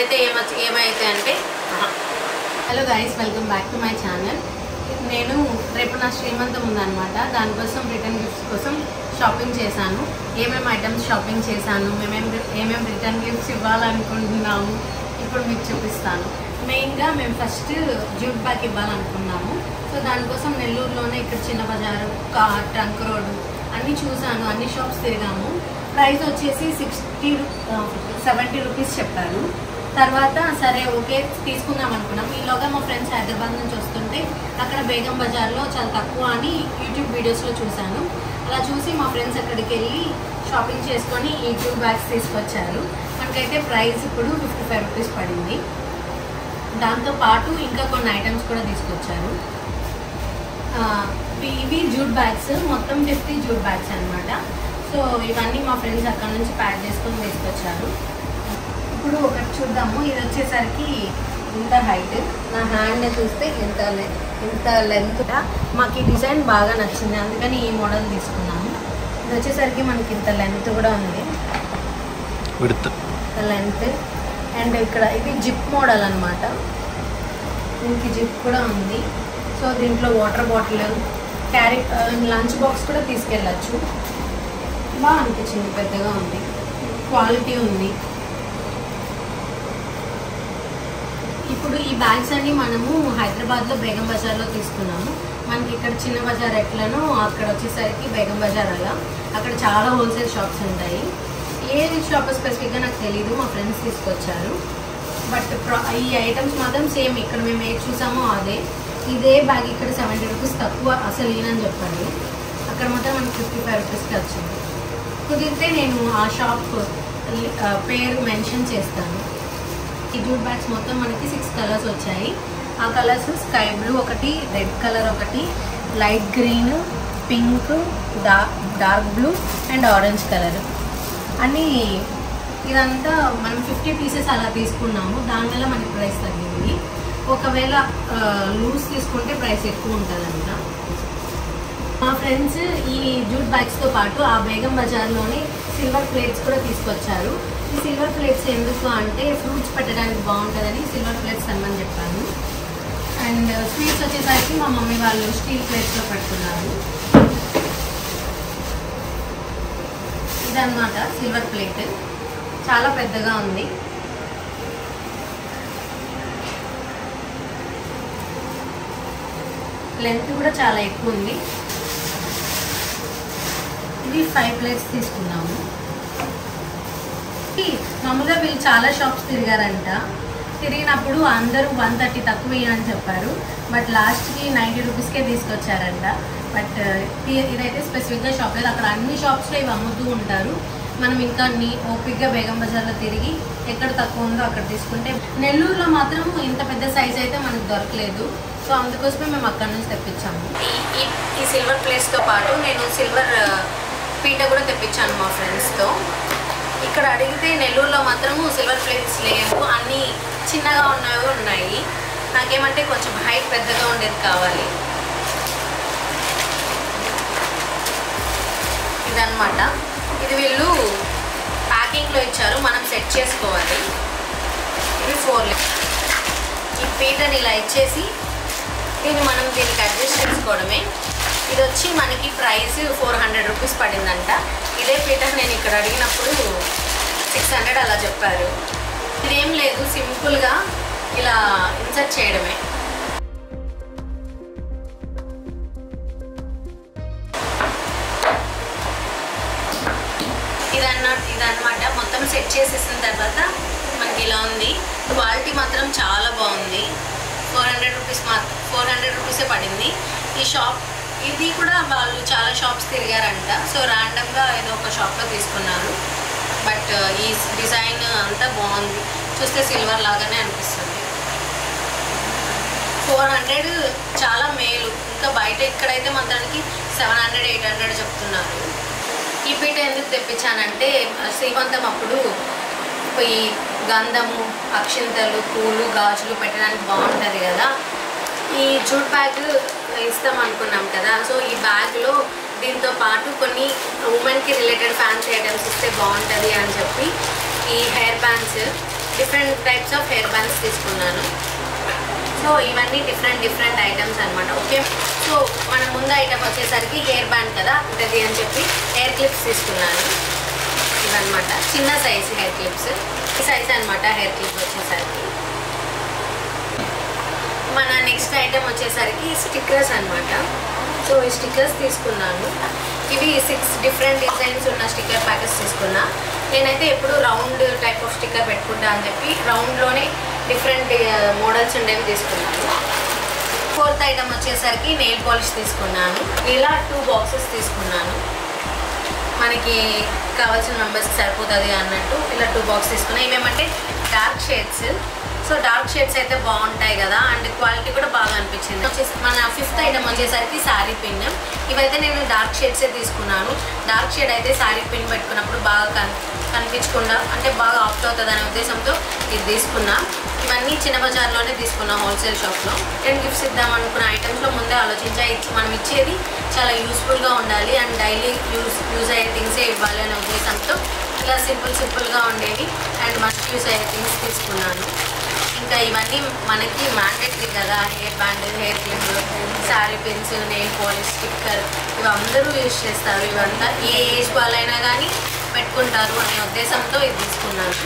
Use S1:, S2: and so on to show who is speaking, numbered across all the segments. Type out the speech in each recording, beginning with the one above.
S1: అయితే ఏమ ఏమైతే అంటే hello guys welcome back to my channel నేను రేపు నా శ్రీమంతం ఉందన్నమాట. దానికోసం రిటర్న్ గిఫ్ట్స్ కోసం షాపింగ్ చేశాను. ఏమేమి ఐటమ్స్ షాపింగ్ చేశాను? మేమేం ఏమేమి రిటర్న్ గిఫ్ట్స్ ఇవ్వాలనుకుంటున్నాము? ఇప్పుడు మీకు చూపిస్తాను. మెయిన్గా మేము ఫస్ట్ జూట్ బ్యాగ్ ఇవ్వాలనుకున్నాము. సో దానికోసం నెల్లూరులోనే ఇక్కడ చిన్న బజారు కార్ ట్రంక్ రోడ్ అన్నీ చూసాను అన్ని షాప్స్ తిరిగాము. ప్రైస్ వచ్చేసి సిక్స్టీ సెవెంటీ రూపీస్ చెప్పారు. తర్వాత సరే ఓకే తీసుకుందాం అనుకున్నాం. ఈలోగా మా ఫ్రెండ్స్ హైదరాబాద్ నుంచి వస్తుంటే అక్కడ బేగం బజార్లో చాలా తక్కువ అని యూట్యూబ్ వీడియోస్లో చూశాను. అలా చూసి మా ఫ్రెండ్స్ అక్కడికి వెళ్ళి షాపింగ్ చేసుకొని ఈ టూ బ్యాగ్స్ తీసుకొచ్చారు. మనకైతే ప్రైస్ ఇప్పుడు ఫిఫ్టీ ఫైవ్ రూపీస్ పడింది. దాంతో పాటు ఇంకా కొన్ని ఐటమ్స్ కూడా తీసుకొచ్చారు. ఇవి- జూట్ బ్యాగ్స్ మొత్తం ఫిఫ్టీ జూట్ బ్యాగ్స్ అన్నమాట. సో ఇవన్నీ మా ఫ్రెండ్స్ అక్కడ నుంచి ప్యాక్ చేసుకొని తీసుకొచ్చారు. ఇప్పుడు ఒకటి చూద్దాము. ఇది వచ్చేసరికి ఇంత హైట్ నా హ్యాండ్ చూస్తే ఇంత లె- ఇంత లెంత్ మాకు ఈ డిజైన్ బాగా నచ్చింది. అందుకని ఈ మోడల్ తీసుకున్నాము. ఇది వచ్చేసరికి మనకి ఇంత లెంత్ కూడా ఉంది. లెంత్ అండ్ ఇక్కడ ఇది జిప్ మోడల్ అనమాట దీనికి జిప్ కూడా ఉంది. సో దీంట్లో water bottle carry lunch box కూడా తీసుకెళ్ళచ్చు. బాగా అనిపించింది పెద్దగా ఉంది. క్వాలిటీ ఉంది. ఇప్పుడు ఈ బ్యాగ్స్ అన్ని మనము హైదరాబాద్లో బేగం బజార్లో తీసుకున్నాము. మనకి ఇక్కడ చిన్న బజార్ ఎట్లనో అక్కడ వచ్చేసరికి బేగం బజార్ అలా. అక్కడ చాలా హోల్సేల్ షాప్స్ ఉంటాయి. ఏ షాప్ స్పెసిఫిక్గా నాకు తెలియదు మా ఫ్రెండ్స్ తీసుకొచ్చారు. బట్ ఈ ఐటమ్స్ మాత్రం సేమ్ ఇక్కడ మేము ఏది చూసామో అదే. ఇదే బ్యాగ్ ఇక్కడ సెవెంటీ రూపీస్ తక్కువ అసలు లేనని చెప్పారు అక్కడ మాత్రం మనకి ఫిఫ్టీ ఫైవ్ రూపీస్కి వచ్చింది కుదిరితే నేను ఆ షాప్ పేరు మెన్షన్ చేస్తాను. ఈ జూట్ బ్యాగ్స్ మొత్తం మనకి సిక్స్ కలర్స్ వచ్చాయి. ఆ కలర్స్ స్కై బ్లూ ఒకటి రెడ్ కలర్ ఒకటి light green pink dark dark blue and orange colour అని ఇదంతా మనం ఫిఫ్టీ పీసెస్ అలా తీసుకున్నాము. దానివల్ల మనకి ప్రైస్ తగ్గింది. ఒకవేళ లూజ్ తీసుకుంటే ప్రైస్ ఎక్కువ ఉంటుందంట మా ఫ్రెండ్స్ ఈ జూట్ బ్యాగ్స్తో పాటు ఆ బేగం బజార్లోని సిల్వర్ ప్లేట్స్ కూడా తీసుకొచ్చారు. ఈ సిల్వర్ ప్లేట్స్ ఎందుకు అంటే ఫ్రూట్స్ పెట్టడానికి బాగుంటుందని సిల్వర్ ప్లేట్స్ తెమ్మని చెప్పాను. అండ్ స్వీట్స్ uh, వచ్చేసరికి మా మమ్మీ వాళ్ళు స్టీల్ ప్లేట్స్లో పెడుతున్నారు. ఇదన్నమాట సిల్వర్ ప్లేట్ చాలా పెద్దగా ఉంది. లెంత్ కూడా చాలా ఎక్కువ ఉంది. ఇది ఫైవ్ ప్లేట్స్ తీసుకున్నాము. మామూలుగా వీళ్ళు చాలా షాప్స్ తిరిగారంట. తిరిగినప్పుడు అందరూ వన్ థర్టీ తక్కువ ఇయ్యని చెప్పారు. బట్ లాస్ట్కి నైంటీ రూపీస్కే తీసుకొచ్చారంట. బట్ uh, ఇదైతే స్పెసిఫిక్గా షాప్ లేదు. అక్కడ అన్ని షాప్స్లో ఇవి అమ్ముతూ ఉంటారు. మనం ఇంకా నీ ఓపిక్గా బేగం బజార్లో తిరిగి ఎక్కడ తక్కువ ఉందో అక్కడ తీసుకుంటే నెల్లూరులో మాత్రం ఇంత పెద్ద సైజ్ అయితే మనకు దొరకలేదు. సో అందుకోసమే మేము అక్కడ నుంచి తెప్పించాము. ఈ ఈ సిల్వర్ ప్లేస్తో పాటు నేను సిల్వర్ పీట కూడా తెప్పించాను మా ఫ్రెండ్స్తో. ఇక్కడ అడిగితే నెల్లూరులో మాత్రము సిల్వర్ ప్లేట్స్ లేవు. అన్నీ చిన్నగా ఉన్నవి ఉన్నాయి. నాకేమంటే కొంచెం హైట్ పెద్దగా ఉండేది కావాలి. ఇదన్నమాట. ఇది వీళ్ళు ప్యాకింగ్లో ఇచ్చారు. మనం సెట్ చేసుకోవాలి. ఇవి ఫోర్ ఈ పీటని ఇలా ఇచ్చేసి దీన్ని మనం దీనికి అడ్జస్ట్ చేసుకోవడమే. ఇది వచ్చి మనకి ప్రైస్ ఫోర్ హండ్రెడ్ రూపీస్ పడిందంట. ఇదే పీటర్ నేను ఇక్కడ అడిగినప్పుడు సిక్స్ హండ్రెడ్ అలా చెప్పారు. ఇదేం లేదు సింపుల్గా ఇలా ఇన్సర్ట్ చేయడమే. ఇదన్న ఇదన్నమాట. మొత్తం సెట్ చేసేసిన తర్వాత మనకి ఇలా ఉంది. క్వాలిటీ మాత్రం చాలా బాగుంది. ఫోర్ హండ్రెడ్ రూపీస్ మా ఫోర్ హండ్రెడ్ రూపీసే పడింది. ఈ షాప్ ఇది కూడా వాళ్ళు చాలా షాప్స్ తిరిగారంట. సో ర్యాండమ్గా ఏదో ఒక షాప్లో తీసుకున్నారు. బట్ uh, ఈ డిజైన్ అంతా బాగుంది. చూస్తే సిల్వర్ లాగానే అనిపిస్తుంది. ఫోర్ హండ్రెడ్ చాలా మేలు. ఇంకా బయట ఇక్కడైతే మాత్రానికి సెవెన్ హండ్రెడ్ ఎయిట్ హండ్రెడ్ చెప్తున్నారు. ఈ పీట ఎందుకు తెప్పించానంటే శ్రీమంతం అప్పుడు ఈ గంధము అక్షింతలు పూలు గాజులు పెట్టడానికి బాగుంటుంది కదా. ఈ జూట్ బ్యాగ్ ఇస్తాం అనుకున్నాం కదా. సో ఈ బ్యాగ్లో దీంతో పాటు కొన్ని ఉమెన్కి రిలేటెడ్ ఫ్యాన్సీ ఐటమ్స్ ఇస్తే బాగుంటుంది అని చెప్పి ఈ hair bands different types of hair bands తీసుకున్నాను. సో ఇవన్నీ డిఫరెంట్ డిఫరెంట్ ఐటమ్స్ అనమాట ఓకే? సో మన ముందు ఐటమ్ వచ్చేసరికి హెయిర్ బ్యాండ్ కదా ఉంటుంది అని చెప్పి హెయిర్ క్లిప్స్ తీసుకున్నాను. ఇవన్నమాట. చిన్న సైజ్ హెయిర్ క్లిప్స్ ఈ సైజ్ అనమాట హెయిర్ క్లిప్ వచ్చేసరికి. మన నెక్స్ట్ ఐటమ్ వచ్చేసరికి స్టిక్కర్స్ అన్నమాట. సో ఈ స్టిక్కర్స్ తీసుకున్నాను. ఇవి సిక్స్ డిఫరెంట్ డిజైన్స్ ఉన్న స్టిక్కర్ ప్యాకెట్స్ తీసుకున్నా. నేనైతే ఎప్పుడు రౌండ్ టైప్ ఆఫ్ స్టిక్కర్ పెట్టుకుంటా అని చెప్పి రౌండ్లోనే డిఫరెంట్ మోడల్స్ ఉండేవి తీసుకున్నాను. ఫోర్త్ ఐటమ్ వచ్చేసరికి నెయిల్ పాలిష్ తీసుకున్నాను. ఇలా టూ బాక్సెస్ తీసుకున్నాను. మనకి కావాల్సిన మెంబర్స్కి సరిపోతుంది అన్నట్టు ఇలా టూ బాక్స్ తీసుకున్నాను ఇవేమంటే dark shades so dark shades అయితే బాగుంటాయి కదా అండ్ క్వాలిటీ కూడా బాగా అనిపించింది. వచ్చేసి మన ఫిఫ్త్ ఐటమ్ వచ్చేసరికి శారీ పిన్ ఇవైతే నేను డార్క్ షేడ్సే తీసుకున్నాను. డార్క్ షేడ్ అయితే శారీ పిన్ పెట్టుకున్నప్పుడు బాగా కన్ కనిపించకుండా అంటే బాగా ఆఫ్ట్ అవుతుంది అనే ఉద్దేశంతో ఇది తీసుకున్నా. ఇవన్నీ చిన్న బజార్లోనే తీసుకున్నా హోల్సేల్ షాప్లో నేను గిఫ్ట్స్ ఇద్దాం అనుకున్న ఐటమ్స్లో ముందే ఆలోచించా మనం ఇచ్చేది చాలా యూస్ఫుల్గా ఉండాలి అండ్ డైలీ యూస్ యూజ్ అయ్యే థింగ్సే ఇవ్వాలి అనే ఉద్దేశంతో ఇలా సింపుల్ సింపుల్గా ఉండేవి అండ్ మస్ట్ యూస్ అయ్యే థింగ్స్ తీసుకున్నాను. ఇంకా ఇవన్నీ మనకి మ్యాండేటరీ కదా. Hair band hair clip sari pins nail polish sticker ఇవి అందరూ యూజ్ చేస్తారు. ఇవంతా ఏ ఏజ్ వాళ్ళైనా కానీ పెట్టుకుంటారు అనే ఉద్దేశంతో ఇది తీసుకున్నాను.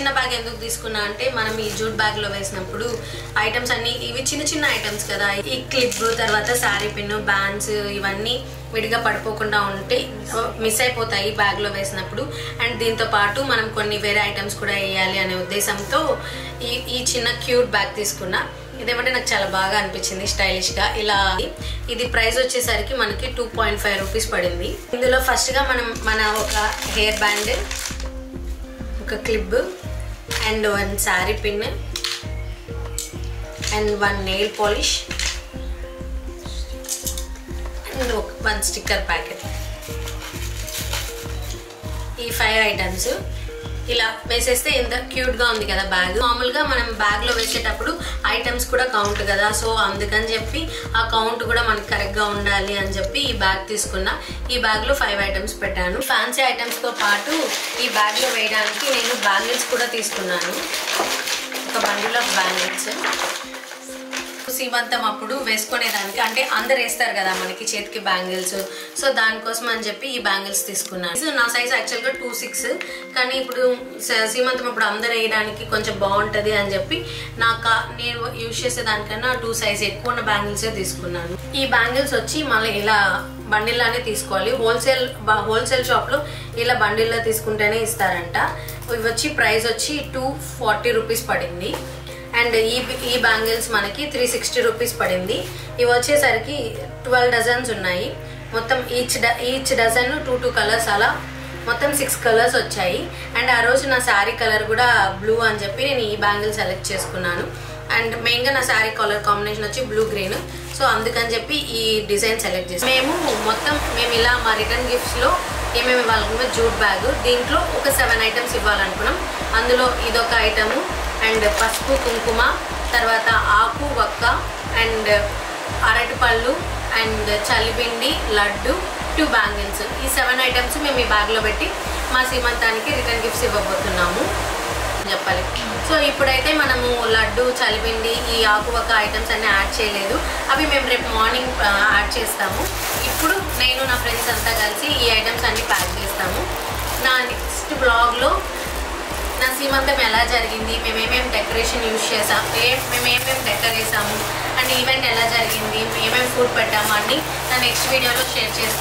S1: చిన్న బ్యాగ్ ఎందుకు తీసుకున్నా అంటే మనం ఈ జూట్ బ్యాగ్లో వేసినప్పుడు ఐటమ్స్ అన్ని ఇవి చిన్న చిన్న ఐటమ్స్ కదా. ఈ క్లిప్ తర్వాత శారీ పిన్ బ్యాండ్స్ ఇవన్నీ విడిగా పడిపోకుండా ఉంటే మిస్ అయిపోతాయి బ్యాగ్లో వేసినప్పుడు. అండ్ దీంతో పాటు మనం కొన్ని వేరే ఐటమ్స్ కూడా వేయాలి అనే ఉద్దేశంతో ఈ ఈ చిన్న క్యూట్ బ్యాగ్ తీసుకున్నా. ఇదేమంటే నాకు చాలా బాగా అనిపించింది స్టైలిష్గా. ఇలా ఇది ప్రైస్ వచ్చేసరికి మనకి టూ పాయింట్ ఫైవ్ రూపీస్ పడింది. ఇందులో ఫస్ట్గా మనం మన ఒక హెయిర్ బ్యాండ్ ఒక clip and one sari pin and one nail polish and one sticker packet. ఈ ఫైవ్ ఐటమ్స్ ఇలా వేసేస్తే ఎంత క్యూట్గా ఉంది కదా బ్యాగ్ మామూలుగా మనం బ్యాగ్లో వేసేటప్పుడు ఐటమ్స్ కూడా కౌంట్ కదా. సో అందుకని చెప్పి ఆ కౌంట్ కూడా మనకి కరెక్ట్గా ఉండాలి అని చెప్పి ఈ బ్యాగ్ తీసుకున్నా. ఈ బ్యాగ్లో ఫైవ్ ఐటమ్స్ పెట్టాను. ఫ్యాన్సీ ఐటమ్స్తో పాటు ఈ బ్యాగ్లో వేయడానికి నేను బ్యాంగిల్స్ కూడా తీసుకున్నాను. ఒక బండిల్ ఆఫ్ బ్యాంగిల్స్ సీమంతం అప్పుడు వేసుకునేదానికి అంటే అందరు వేస్తారు కదా మనకి చేతికి బ్యాంగిల్స్. సో దానికోసం అని చెప్పి ఈ బ్యాంగిల్స్ తీసుకున్నాను. నా సైజ్ యాక్చువల్గా టూ సిక్స్ కానీ ఇప్పుడు సీమంతం అప్పుడు అందరు వేయడానికి కొంచెం బాగుంటుంది అని చెప్పి నాకు నేను యూజ్ చేసే దానికన్నా టూ సైజ్ ఎక్కువ ఉన్న బ్యాంగిల్సే తీసుకున్నాను. ఈ బ్యాంగిల్స్ వచ్చి మళ్ళీ ఇలా బండిల్లానే తీసుకోవాలి. హోల్సేల్ హోల్సేల్ షాప్లో ఇలా బండిల్లో తీసుకుంటేనే ఇస్తారంట. ఇవి వచ్చి ప్రైస్ వచ్చి టూ ఫార్టీ రూపీస్ పడింది. అండ్ ఈ ఈ బ్యాంగిల్స్ మనకి త్రీ సిక్స్టీ రూపీస్ పడింది. ఇవి వచ్చేసరికి ట్వెల్వ్ డజన్స్ ఉన్నాయి. మొత్తం ఈచ్ డ each dozen two two colours అలా మొత్తం సిక్స్ కలర్స్ వచ్చాయి. అండ్ ఆ రోజు నా శారీ కలర్ కూడా బ్లూ అని చెప్పి నేను ఈ బ్యాంగిల్ సెలెక్ట్ చేసుకున్నాను. అండ్ మెయిన్గా నా శారీ కలర్ కాంబినేషన్ వచ్చి బ్లూ గ్రీన్. సో అందుకని చెప్పి ఈ డిజైన్ సెలెక్ట్ చేసాం మేము మొత్తం మేము ఇలా మా రిటర్న్ గిఫ్ట్స్లో ఏమేమి ఇవ్వాలనుకున్నాం జూట్ బ్యాగ్. దీంట్లో ఒక సెవెన్ ఐటమ్స్ ఇవ్వాలనుకున్నాం. అందులో ఇదొక ఐటము. అండ్ పసుపు కుంకుమ తర్వాత ఆకు వక్క అండ్ అరటిపళ్ళు అండ్ చలిపిండి లడ్డు టూ బ్యాంగిల్స్ ఈ సెవెన్ ఐటమ్స్ మేము ఈ బ్యాగ్లో పెట్టి మా సీమంతానికి రిటర్న్ గిఫ్ట్స్ ఇవ్వబోతున్నాము. చెప్పాలి. సో ఇప్పుడైతే మనము లడ్డు చలిపిండి ఈ ఆకువక్క ఐటమ్స్ అన్నీ యాడ్ చేయలేదు. అవి మేము రేపు మార్నింగ్ యాడ్ చేస్తాము. ఇప్పుడు నేను నా ఫ్రెండ్స్ అంతా కలిసి ఈ ఐటమ్స్ అన్నీ ప్యాక్ చేస్తాము. నా నెక్స్ట్ బ్లాగ్లో సీమంతం ఎలా జరిగింది మేము ఏమేమి డెకరేషన్ యూజ్ చేసాం ఏ మేము ఏమేమి డెకర్ చేసాము అండ్ ఈవెంట్ ఎలా జరిగింది ఏమేమి ఫుడ్ పెట్టాము అన్ని నా నెక్స్ట్ వీడియోలో షేర్ చేస్తాను.